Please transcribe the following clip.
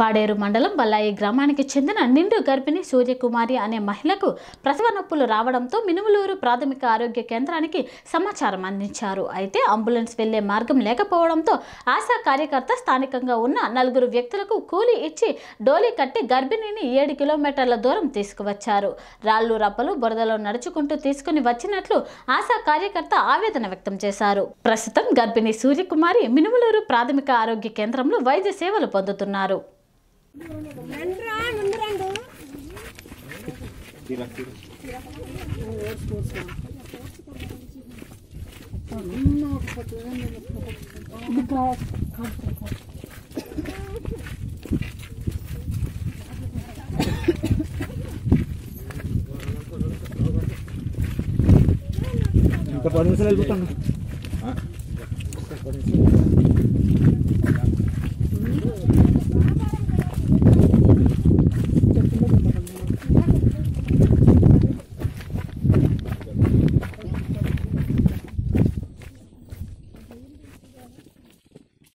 పాడేరు మండలం బల్లాయి గ్రామానికి చెందిన నిండు గర్భిణి సూర్యకుమారి అనే మహిళకు ప్రసవ నొప్పులు రావడంతో మినుములూరు ప్రాథమిక ఆరోగ్య కేంద్రానికి సమాచారం అందించారు. అయితే అంబులెన్స్ వెళ్ళే మార్గం లేకపోవడంతో ఆశా కార్యకర్త స్థానికంగా ఉన్న నలుగురు వ్యక్తులకు కూలి ఇచ్చి డోలీ కట్టి గర్భిణిని ఏడు కిలోమీటర్ల దూరం తీసుకువచ్చారు. రాళ్ళు రప్పలు బురదలో నడుచుకుంటూ తీసుకుని వచ్చినట్లు ఆశా కార్యకర్త ఆవేదన వ్యక్తం చేశారు. ప్రస్తుతం గర్భిణి సూర్యకుమారి మినుములూరు ప్రాథమిక ఆరోగ్య కేంద్రంలో వైద్య సేవలు పొందుతున్నారు. Nakapanin sila lutang. Ha? Nakapanin sila.